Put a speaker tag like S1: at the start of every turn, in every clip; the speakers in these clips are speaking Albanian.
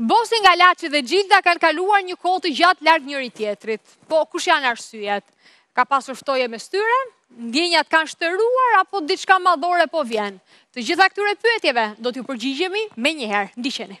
S1: Bosi nga Laçi dhe Xhilda kanë kaluar një kohë të gjatë larg njëri-tjetrit. Po kush janë arsyet? Ka pasur ftohje mes tyre? Ndjenjat kanë shteruar apo diçka madhore po vjen? Të gjitha këtyre pyetjeve do t'ju përgjigjemi menjëherë. Ndiqeni.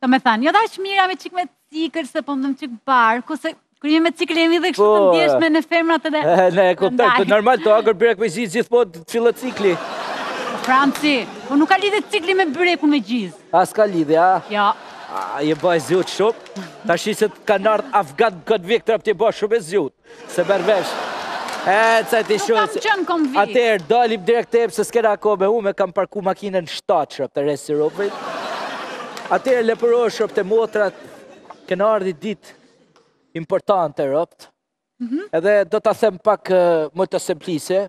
S2: Do me thanë, jo do ishte mirë me qenë me cikël, se po më dhëmë qikë barë, se kur jemi me cikël jemi dhe kështu të ndjeshme ne femrat edhe...
S3: Ne, e kuptoj,
S2: për
S3: po normal tu ngrënë byrek me gjizë gjithë po të fillo cikli.
S2: Po, Franci, po nuk ka lidhje cikli me byrekun me gjizë.
S3: A s'ka lidhje, a?
S2: Ja. Jo.
S3: A, je bë e zgjutë shumë, ta shi se të ka nërë afgat këtë vikë të rëpë je bë shumë e zgjutë. S'e merr vesh. E, ca ti
S2: shoh.
S3: Nuk
S2: kam qenë kombi.
S3: Atëherë dalim direkt te pse s'kena kohë me hume, kam parku makinën 7, shoqe dresi, ropt. Atëherë la Perla, ropt e motrat. Kena ardh i ditë importante ropt. Mhm. Edhe do ta them pak molto semplice,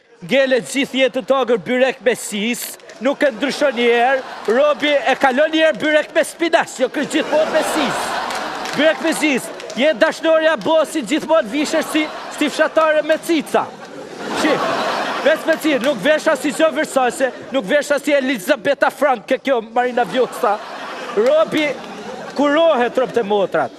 S3: Ngele gjithë jetën tu ngrënë byrek me sis, nuk e ndryshon një herë, Robi e kalon një herë byrek me spinaq, jo kështu gjithmonë me sis. Byrek me sis, je dashnorja bosit gjithmonë vishesh si, si fshatare me cica. Vishesh me cica, nuk vishesh si jo Versace, nuk vishesh si Elizabeta Franki, kjo Marina Vjosa. Robi kurohet ropt e motrat.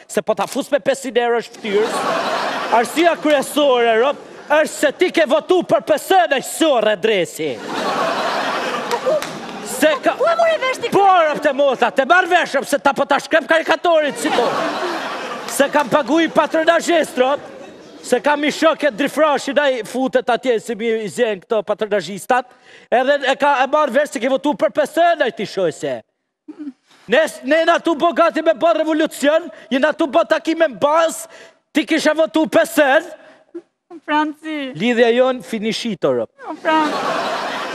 S3: Se po ta fus me pesëqindshe ftyrës. Arsyeja kryesore ropt është se ti ke votu për PS-në shoqe dresi. Se ka
S2: Ku e more vesh ti?
S3: Po ropt e motrat, e marr vesh se ta po ta shkrep karikatorin syve. Se kam pagu i patronazhist ropt. Se kam i shok Endri Frashin ai futet atje si mi i zen këto patronazhistat. Edhe e ka e marr vesh se ke votu për PS-në ti shoqe. Ne, jena tu bo gati me bo revolucion, jena tu bo takime në bazë, ti kishe votu PS-në.
S2: O Franci.
S3: Lidhja jonë finishito re.
S2: O Franci.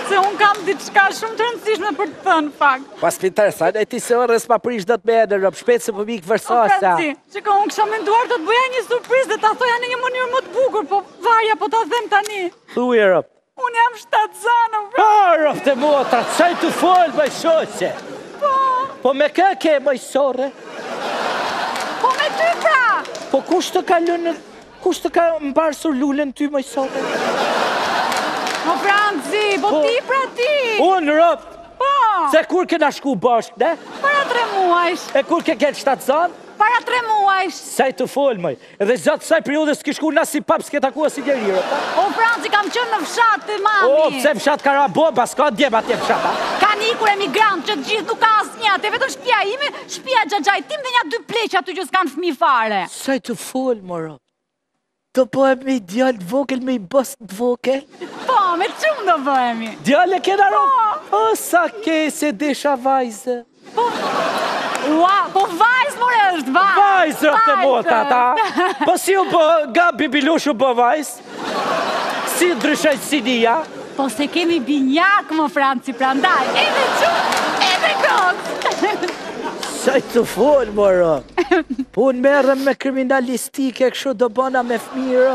S2: Se unë kam diçka shumë të rëndësishme për të thënë në fakt.
S3: Pas pintar, sa e ti se ora s'po pret do të më edhe ropt, shpejt se po mikë
S2: vërsa
S3: O
S2: Franci, çka unë kisha menduar do të bëja një surpriz dhe ta thoja në një mënyrë më të bukur, po varja, po ta them tani.
S3: Thuje ropt.
S2: Unë jam shtatzënë, ropt. O, ropt
S3: e motrat, ça je tu fol, moj shoqe.
S2: Po.
S3: Po me kë ke, moj sorrë?
S2: Po me ty, pra.
S3: Po kush të ka lënë, kush të ka mbarsur lulen ty, moj sorrë?
S2: Po pra, nëzi, po,
S3: po
S2: ti, pra ti.
S3: Unë, ropt.
S2: Po.
S3: Se kur kena shku bashkë, ne?
S2: Para tre muajsh.
S3: E kur ke ken shtatzënë?
S2: Para tre muajsh.
S3: Ça je tu fol, moj. Dhe gjatë kësaj periudhe s'ke shku në asi pab, s'ke taku asi djal tjetër.
S2: O Franci, kam qënë në fshat te mami.
S3: O, pse fshat ka ra bomba, s'ka djem atje fshat, a?
S2: Kanë ikur emigrant që të gjithë nuk ka asnjë, atje vetëm shpia ime, shpia xhaxhait tim dhe një dy pleqë aty që s'kanë fmi fare.
S3: Sa të fol, mor. Të bëhemi me i djalë të vogël, me i bësë të vogël?
S2: Po, me qumë do bëhemi.
S3: Djalë e kena ro? Po. O, sa keq se desha vajzë.
S2: Po, ua, po vajzë more është
S3: vajzë. Vajzë është
S2: e
S3: mot ata. Po si u bë, nga bibilush u bë vajzë. Si ndryshoi gjinia.
S2: Po se kemi binjak mo Franci prandaj. Edhe çun, edhe goc.
S3: Sa të fol, mor. Po unë merrem me kriminalistike, kështu do bona me fmi
S2: rë.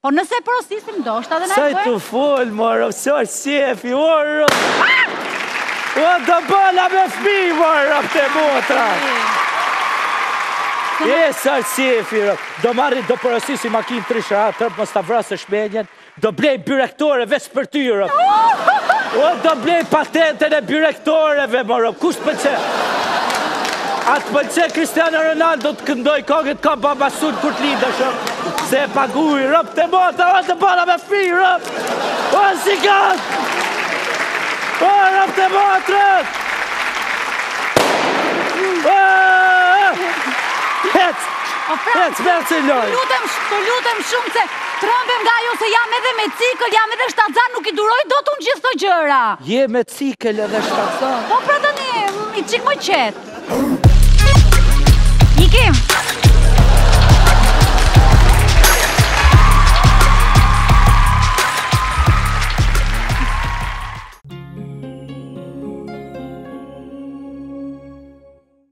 S3: Po
S2: nëse e porosisim ndoshta dhe na e
S3: bëjnë.
S2: Sa
S3: të fol mor, sa shefi or. O do bëna me fmi mor, te motra. E sa shefi, do marri do porosisim makinë të re, ti mos ta vrasësh menjen, do blej byrektore Për ty Juro. O do blej patentën e byrektoreve moro, kush t'pëlqen? A të pëlqen Cristiano Ronaldo të këndoj këngët te Kababa sun kur të lindësh mo? Se e paguj, ropt e motrës, o u bona me fmi, ropt! O si kongë! O ropt e motrës! O! Hec! Hec, merre që loj!
S2: Të lutem shumë se Trembem nga ajo se jam edhe me cikël, jam edhe shtatzan, nuk i duroj dot unë gjithë këto gjëra.
S3: Je me cikël edhe shtatzan?
S2: Po pra tani, i çikë më qetë. Ikim!